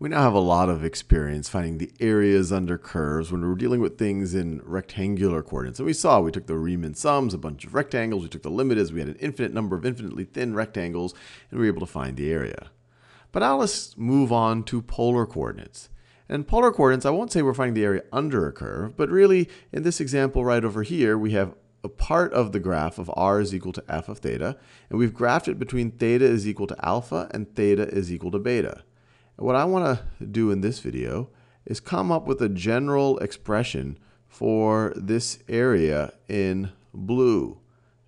We now have a lot of experience finding the areas under curves when we're dealing with things in rectangular coordinates. And we saw we took the Riemann sums, a bunch of rectangles, we took the limit as we had an infinite number of infinitely thin rectangles, and we were able to find the area. But now let's move on to polar coordinates. And polar coordinates, I won't say we're finding the area under a curve, but really in this example right over here, we have a part of the graph of r is equal to f of theta, and we've graphed it between theta is equal to alpha and theta is equal to beta. What I want to do in this video is come up with a general expression for this area in blue.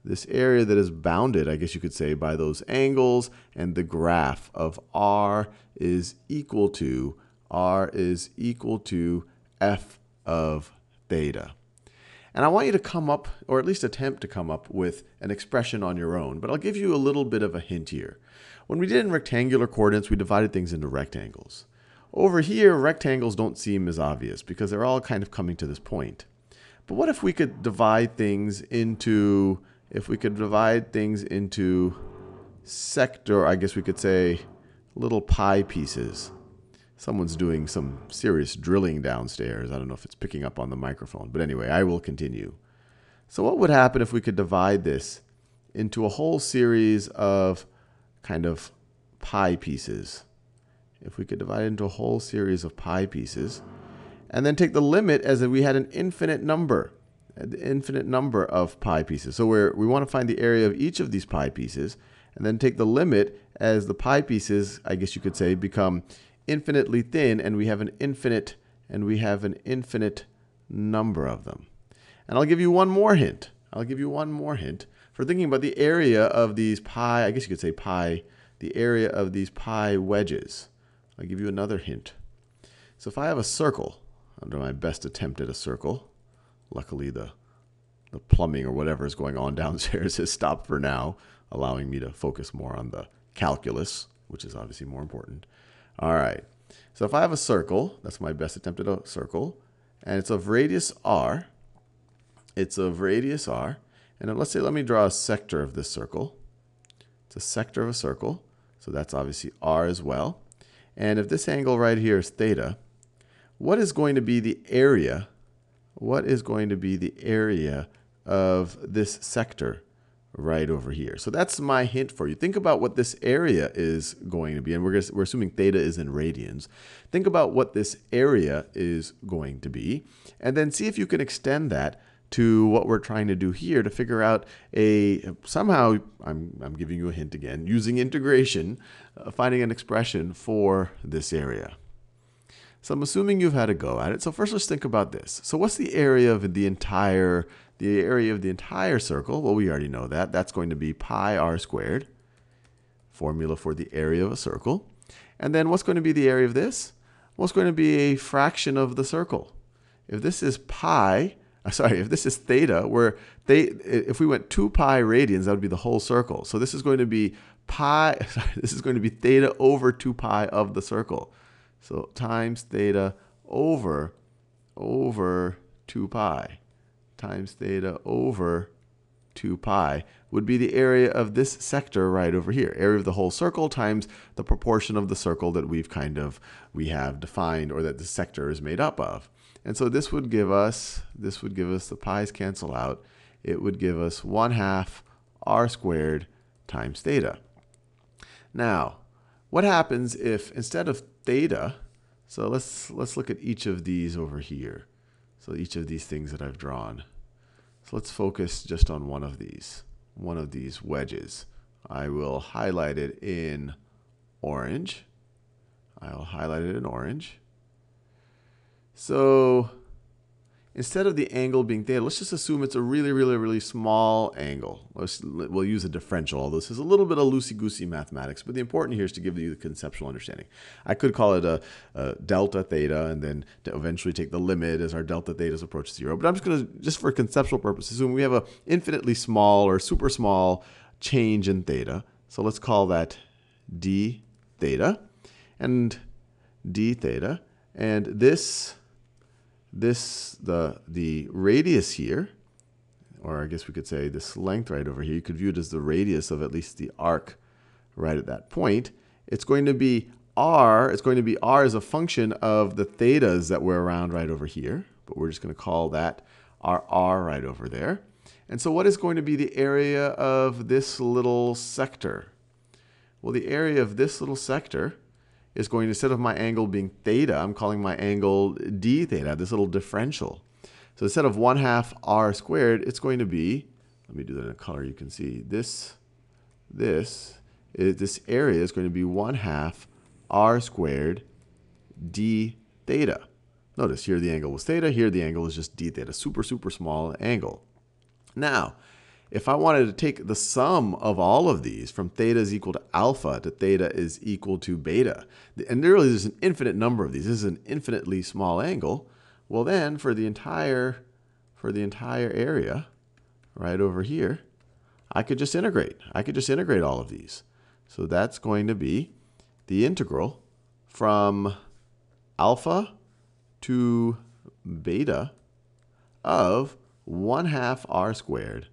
This area that is bounded, I guess you could say, by those angles and the graph of r is equal to, r is equal to f of theta. And I want you to come up, or at least attempt to come up with an expression on your own, but I'll give you a little bit of a hint here. When we did in rectangular coordinates, we divided things into rectangles. Over here, rectangles don't seem as obvious because they're all kind of coming to this point. But what if we could divide things into, if we could divide things into sector, I guess we could say little pie pieces. Someone's doing some serious drilling downstairs. I don't know if it's picking up on the microphone, but anyway, I will continue. So what would happen if we could divide this into a whole series of kind of pie pieces. If we could divide it into a whole series of pie pieces, and then take the limit as if we had an infinite number, an infinite number of pie pieces. So we we want to find the area of each of these pie pieces, and then take the limit as the pie pieces, I guess you could say, become infinitely thin, and we have an infinite, and we have an infinite number of them. And I'll give you one more hint. I'll give you one more hint for thinking about the area of these pie, I guess you could say pie, the area of these pie wedges. I'll give you another hint. So if I have a circle, I'll my best attempt at a circle. Luckily, the, the plumbing or whatever is going on downstairs has stopped for now, allowing me to focus more on the calculus, which is obviously more important. All right. So if I have a circle, that's my best attempt at a circle, and it's of radius r, it's of radius r, and let's say, let me draw a sector of this circle. It's a sector of a circle, so that's obviously r as well. And if this angle right here is theta, what is going to be the area? What is going to be the area of this sector right over here? So that's my hint for you. Think about what this area is going to be, and we're, we're assuming theta is in radians. Think about what this area is going to be, and then see if you can extend that to what we're trying to do here to figure out a somehow I'm, I'm giving you a hint again using integration uh, finding an expression for this area so I'm assuming you've had a go at it. So first let's think about this. So what's the area of the entire the area of the entire circle? Well we already know that. That's going to be pi r squared formula for the area of a circle. And then what's going to be the area of this? What's going to be a fraction of the circle. If this is pi uh, sorry, if this is theta, where they, if we went 2 pi radians, that would be the whole circle. So this is going to be pi, sorry, this is going to be theta over 2 pi of the circle. So times theta over, over 2 pi times theta over 2 pi would be the area of this sector right over here. Area of the whole circle times the proportion of the circle that we've kind of, we have defined or that the sector is made up of. And so this would give us, this would give us, the pi's cancel out. It would give us 1 half r squared times theta. Now, what happens if instead of theta, so let's, let's look at each of these over here. So each of these things that I've drawn. So let's focus just on one of these, one of these wedges. I will highlight it in orange. I'll highlight it in orange. So instead of the angle being theta, let's just assume it's a really, really, really small angle. Let's, we'll use a differential, although this is a little bit of loosey-goosey mathematics, but the important here is to give you the conceptual understanding. I could call it a, a delta theta and then eventually take the limit as our delta thetas approach zero. But I'm just going to, just for conceptual purposes, assume we have a infinitely small or super small change in theta. So let's call that d theta and d theta. And this this, the, the radius here, or I guess we could say this length right over here, you could view it as the radius of at least the arc right at that point. It's going to be r it's going to be r as a function of the thetas that we're around right over here. But we're just going to call that our r right over there. And so what is going to be the area of this little sector? Well, the area of this little sector is going to, instead of my angle being theta, I'm calling my angle d theta, this little differential. So instead of 1 half r squared, it's going to be, let me do that in a color you can see, this, this, is, this area is going to be 1 half r squared d theta. Notice here the angle was theta, here the angle is just d theta, super, super small angle. Now, if I wanted to take the sum of all of these from theta is equal to alpha to theta is equal to beta, and there really is an infinite number of these, this is an infinitely small angle, well then for the entire, for the entire area, right over here, I could just integrate. I could just integrate all of these. So that's going to be the integral from alpha to beta of 1 half r squared,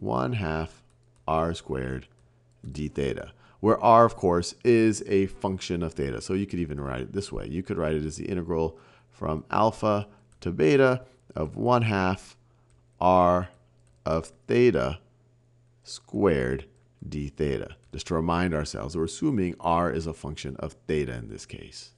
1 half r squared d theta, where r, of course, is a function of theta. So you could even write it this way. You could write it as the integral from alpha to beta of 1 half r of theta squared d theta. Just to remind ourselves, we're assuming r is a function of theta in this case.